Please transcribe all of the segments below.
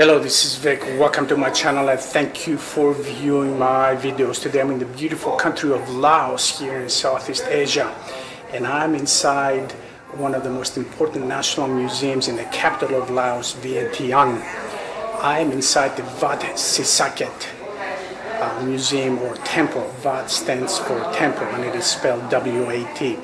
Hello, this is Vic. Welcome to my channel and thank you for viewing my videos. Today I'm in the beautiful country of Laos here in Southeast Asia and I'm inside one of the most important national museums in the capital of Laos, Vientiane. I am inside the Wat Sisaket uh, Museum or Temple. Wat stands for temple and it is spelled W-A-T.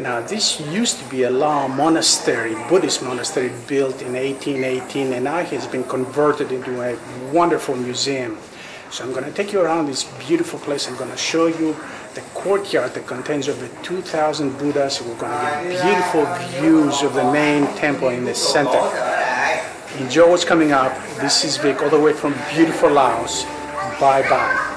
Now this used to be a Lao monastery, Buddhist monastery built in 1818 and now it has been converted into a wonderful museum. So I'm going to take you around this beautiful place. I'm going to show you the courtyard that contains over 2,000 Buddhas. We're going to get beautiful views of the main temple in the center. Enjoy what's coming up. This is Vic all the way from beautiful Laos. Bye-bye.